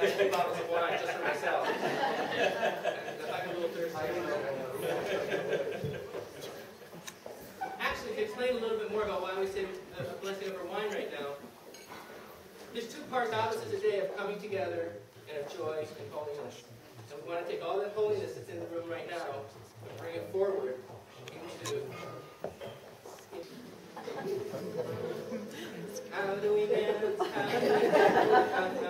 I just for myself. I'm a little thirsty, Actually, to explain a little bit more about why we say a blessing over wine right now, there's two parts opposites today of coming together and of joy and holiness. And we want to take all that holiness that's in the room right now and bring it forward into how do we dance? How do we dance?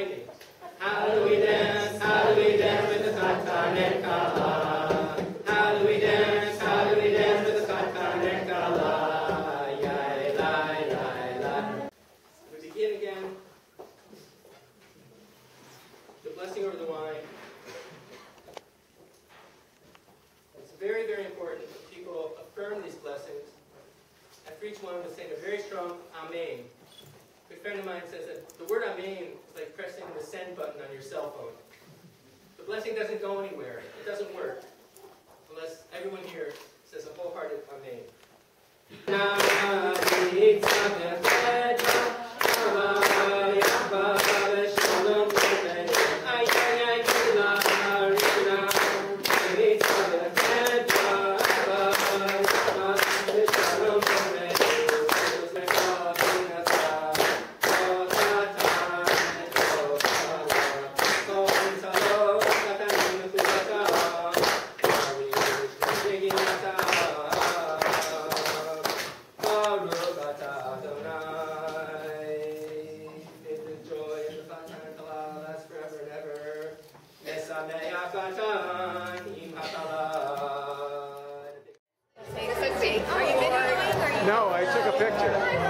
Join picture.